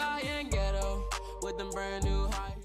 fly and ghetto with them brand new heights.